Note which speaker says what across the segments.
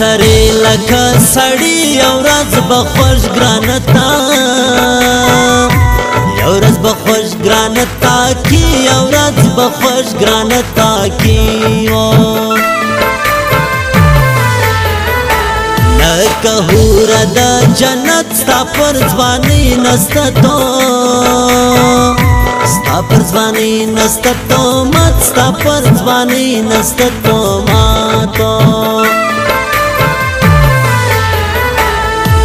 Speaker 1: شری لکه سړی او راز بخوش ګرانتا یو راز بخوش ګرانتا کی یو راز بخوش ګرانتا کی او لکه هور د جنت ستا پر ځواني نستته ستا پر ځواني نستته مات ستا پر ځواني نستته ماتو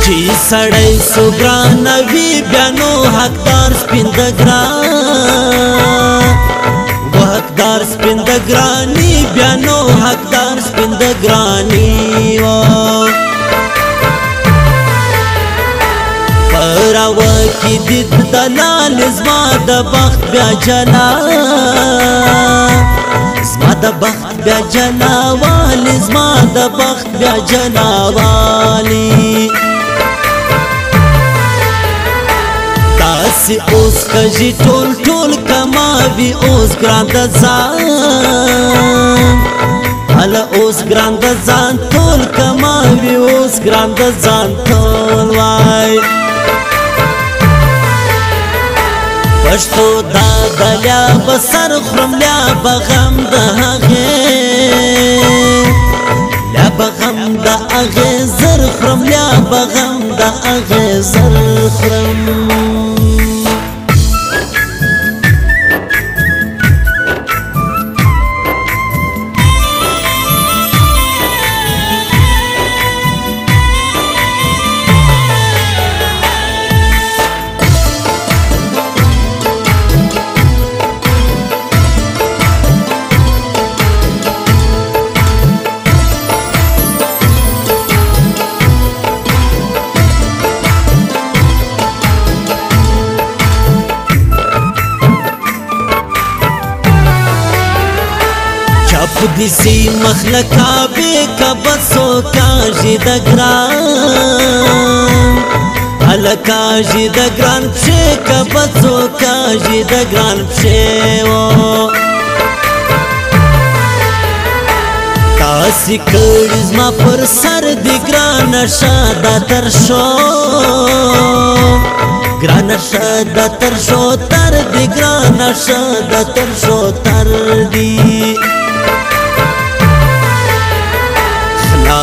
Speaker 1: چې سړی سو ګران وی بیا نو حقدار سپیند ګران حقدار سپیند ګرانی بیا نو حقدار سپیند ګرانی وا پر او کې د دلال زما د بخت بیا جنا زما د بخت بیا جنا وال زما د بخت بیا جنا والی داسې اوس خجي ټول ټول کماوي اوس ګران د ځان هله اوس ګران د ځان ټول کماوي اوس ګران د ځان ټول وای پښتو دا دلیا بسر خرم لیا بغم د هغه لا بغم د هغه زر خرم لیا بغم د هغه زر خرم قدسی مخلق کعبه کبسو کاجی د ګران ال کاجی د ګران چې کبسو کاجی د ګران چې و تاسې کړي زما پر سر د ګران شاده تر شو ګران شاد تر شو تر دی ګران شاد تر شو تر دی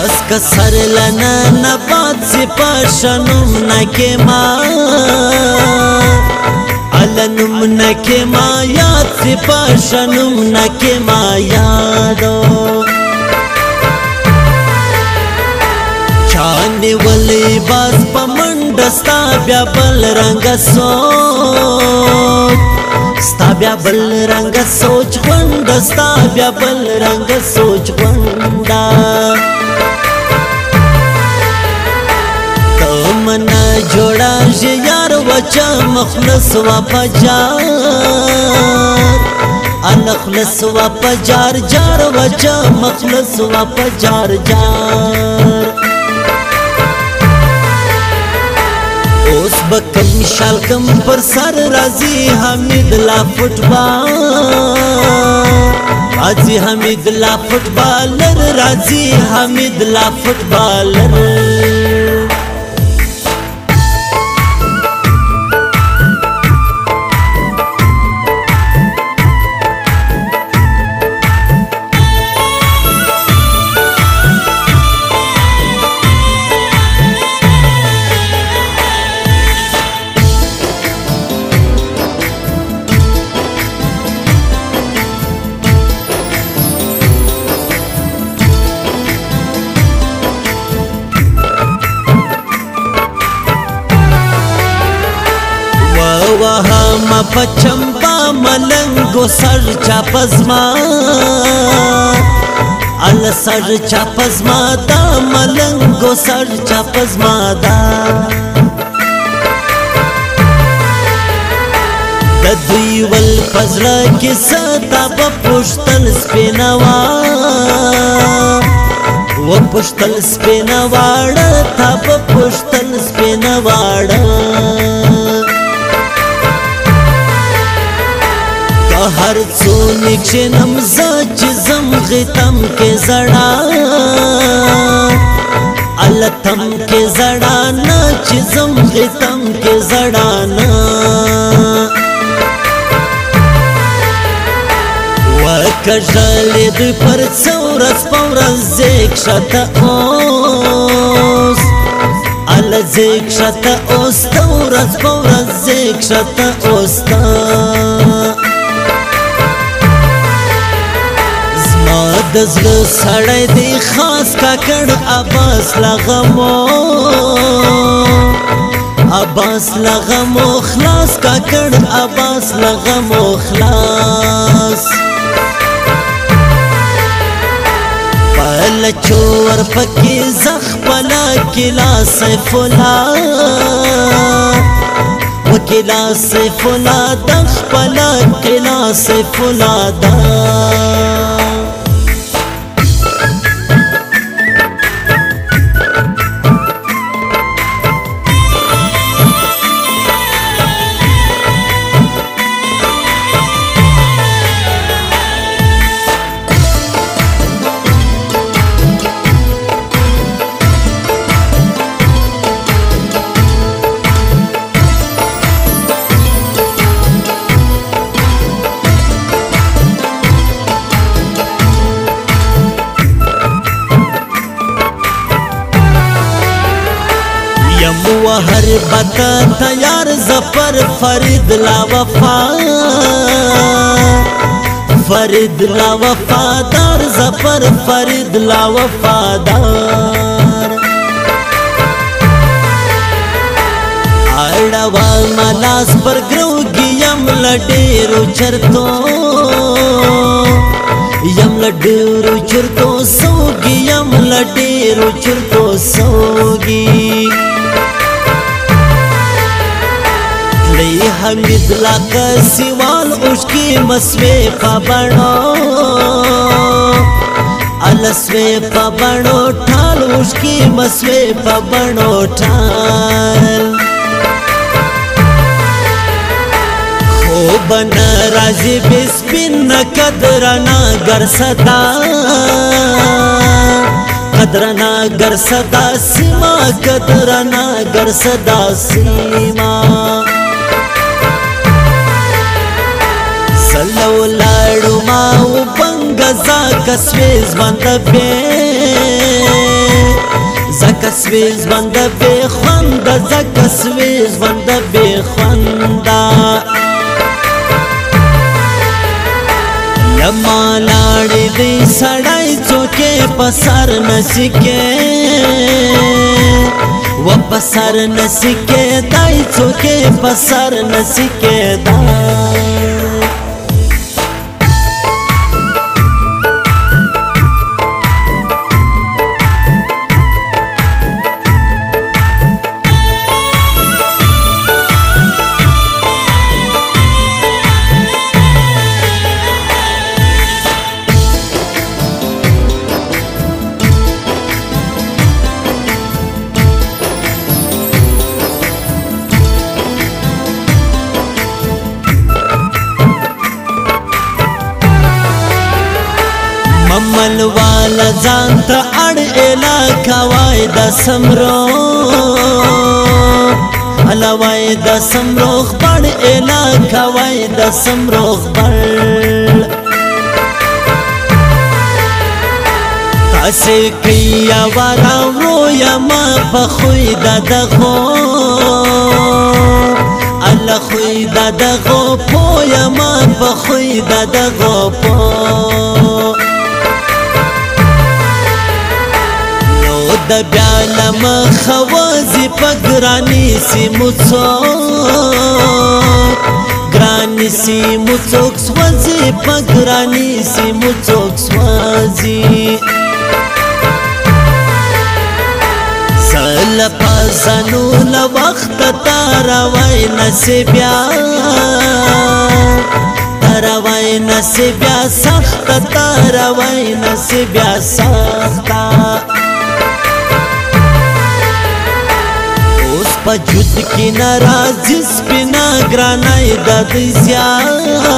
Speaker 1: بس که سر لنا نباد سی پاشنم نکی ما علنم نکی ما یاد سی پاشنم نکی ما یادو چاندی ولی باز پا مندستا بیا بل رنگ سو بیا بل رنگ سوچ غونډه ستا بیا بل رنگ سوچ غونډه ته من جوړا یار وچا مخلص وا پجار ان خلص وا پجار جار وچا مخلص وا پجار جار, جار بکل مشال کم پر سر رازی حمید لا فوټبال رازی حمید لا فوټبالر رازی حمید لا فوټبالر سترګو سر چاپزما ال سر چاپزما دا ملنګو سر چاپزما دا د دوی ول پزړه کې ستا په پښتن سپینوا و پښتن سپینواړه تا په پښتن سپینواړه هر څو نکشنم زج زم غتم کې زړا التم کې زړا نه چې زم غتم کې زړا نه وکړل دې پر څورس پورز زیک شته اوس ال زیک شته اوس تورز پورز زیک شته اوس د زړه سړی دی خاص کاکړ عباس لغمو عباس لغمو خلاص کاکړ عباس لغمو خلاص پهل چور پکې زخ پلا کلا سیف الله وکلا سیف الله د خپل کلا سیف الله خطا تیار زفر فرید لا وفا فرید لا وفادار زفر فرید لا وفادار اړوا ملاس پر ګرو ګیم لډېرو چرتو یم لډېرو چرتو سوګي یم لډېرو چرتو سوګي حمید لاکه سیوال اوشکی مسوی پبانو السوی پبانو ټال اوشکی مسوی پبانو ټال او بن راځي بسپین قدرنا ګر صدا قدرنا گر صدا سیما قدرنا گر صدا سیما لو لاړو ما او پنګ زا کسویز باندې به زکه سویز باندې به خوند زکه سویز باندې به خوند یما لاړې دې سړای څوکې پسر نسکه و پسر نسکه دای څوکې پسر نسکه دای ځان ته اړ اله کوي د سمرو الوای د سمرو خبر اله کوي د سمرو خبر تاسې کیا ورا ورو یما په خوې د دغو الله خوې د دغو پویا ما په خوې د دغو پویا د بیا لم خوازی په ګرانی سی موڅوک ګرانی سی موڅوک سوځي په ګرانی سی موڅوک سوځي سل پسنو ل وخت تار وای نصیب بیا روای نصیب یا سخت تا روای نصیب یا سخت په جوت کې ناراض سپینا ګرانای د دې زیات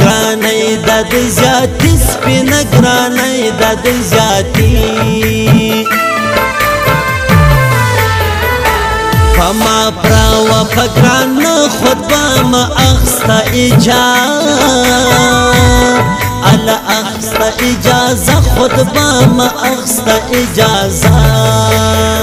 Speaker 1: ګرانای د دې زیات سپینا ګرانای د دې زیاتی فما پراو فکران خود با ما اخستا اجازه الا اخستا اجازه خود با ما اخستا اجازه